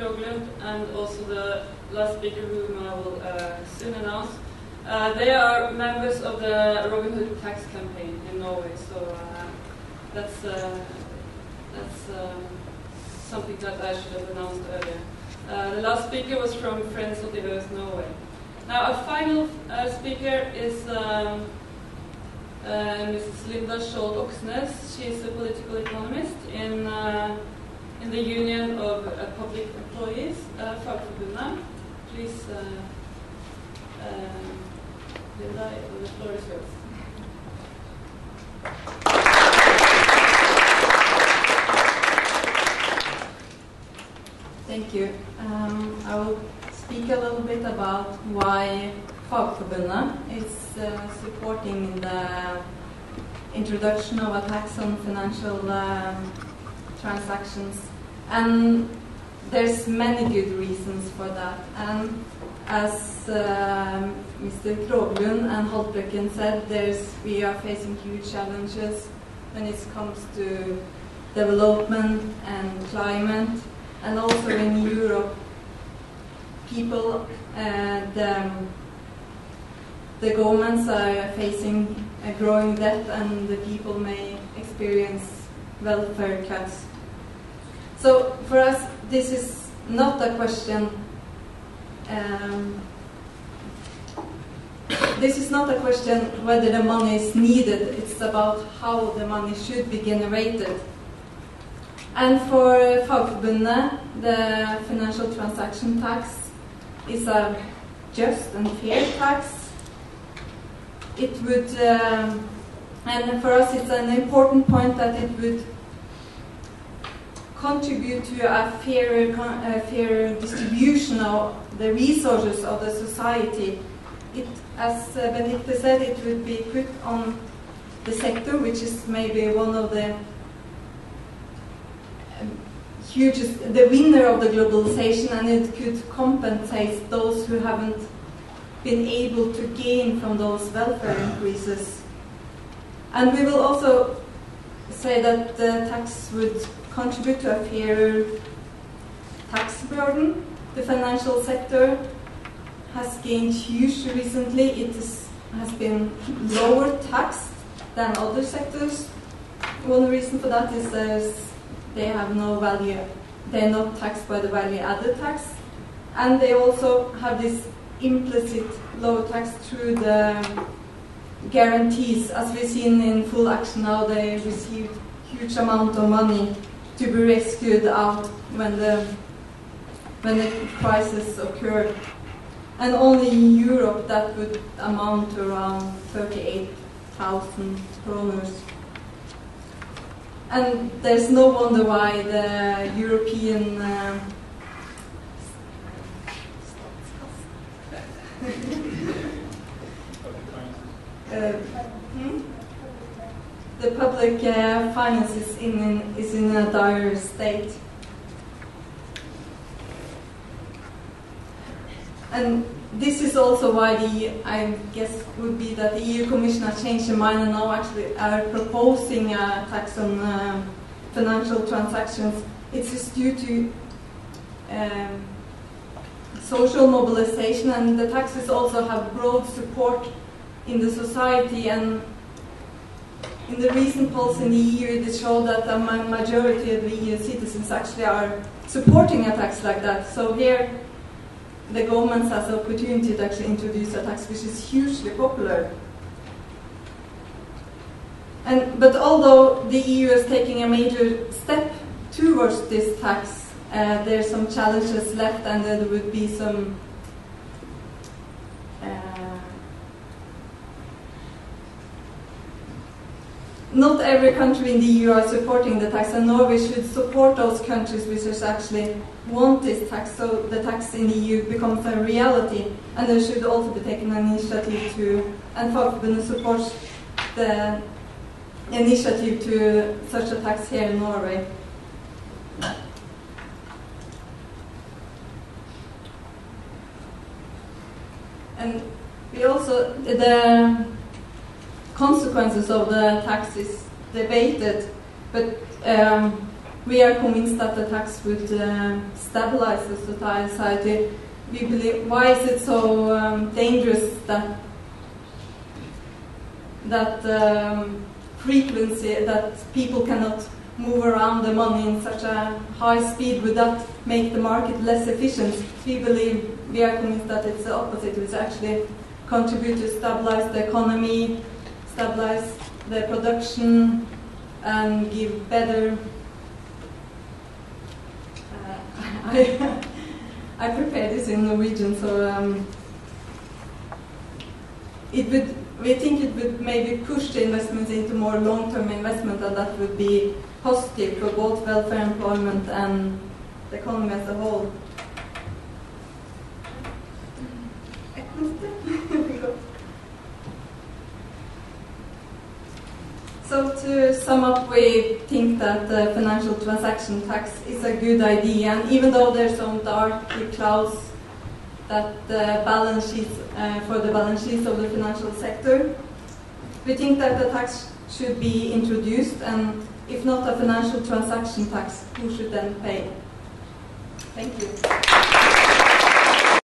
And also the last speaker whom I will uh, soon announce. Uh, they are members of the Robin Hood tax campaign in Norway, so uh, that's uh, that's um, something that I should have announced earlier. Uh, the last speaker was from Friends of the Earth Norway. Now, our final uh, speaker is um, uh, Mrs. Linda Skjold Oksnes. She's a political economist in uh, in the Union of uh, Public Employees, uh, Fagforbundet. Please, uh, uh, Linda, the floor is yours. Thank you. Um, I will speak a little bit about why Fagforbundet is uh, supporting the introduction of a tax on financial um, transactions. And there's many good reasons for that. And as um Mr. Kroglund and Holtbrekken said, there's, we are facing huge challenges when it comes to development and climate and also in Europe, people, uh, the, the governments are facing a growing debt and the people may experience welfare cuts. So for us, this is not a question. Um, this is not a question whether the money is needed. It's about how the money should be generated. And for Fagforbundet, the financial transaction tax is a just and fair tax. It would, um, and for us, it's an important point that it would contribute to a fairer, a fairer distribution of the resources of the society. It, as uh, Benedicte said, it would be put on the sector, which is maybe one of the hugest, the winner of the globalization, and it could compensate those who haven't been able to gain from those welfare increases. And we will also say that the tax would contribute to a fairer tax burden. The financial sector has gained huge recently. It is, has been lower taxed than other sectors. One reason for that is they have no value. They're not taxed by the value added tax. And they also have this implicit low tax through the guarantees. As we've seen in full action now, they receive huge amount of money to be rescued out when the when the crisis occurred. And only in Europe that would amount to around 38,000 kroners. And there's no wonder why the European uh, uh? The public uh, finances in, in, is in a dire state. And this is also why the, I guess, would be that the EU Commission has changed their mind and now actually are proposing a tax on uh, financial transactions. It's just due to um, social mobilization, and the taxes also have broad support in the society. And in the recent polls in the EU, it showed that a majority of the EU citizens actually are supporting a tax like that. So here the government has the opportunity to actually introduce a tax which is hugely popular. And, but although the EU is taking a major step towards this tax, uh, there are some challenges left and there would be some uh, not every country in the EU are supporting the tax, and Norway should support those countries which actually want this tax, so the tax in the EU becomes a reality. And there should also be taken an initiative to, and Fagforbundet supports the initiative to such a tax here in Norway. And we also, the consequences of the tax is debated, but um, we are convinced that the tax would uh, stabilize the society. We believe. Why is it so um, dangerous that that um, frequency that people cannot move around the money in such a high speed? Would that make the market less efficient? We believe. We are convinced that it's the opposite. It's actually contribute to stabilize the economy, stabilize the production, and give better. Uh, I, I prepared this in Norwegian, so um, it would. We think it would maybe push the investments into more long-term investment, and that would be positive for both welfare, employment, and the economy as a whole. So to sum up, we think that the financial transaction tax is a good idea, and even though there's some dark clouds that the balance sheets uh, for the balance sheets of the financial sector, we think that the tax should be introduced, and if not a financial transaction tax, who should then pay? Thank you.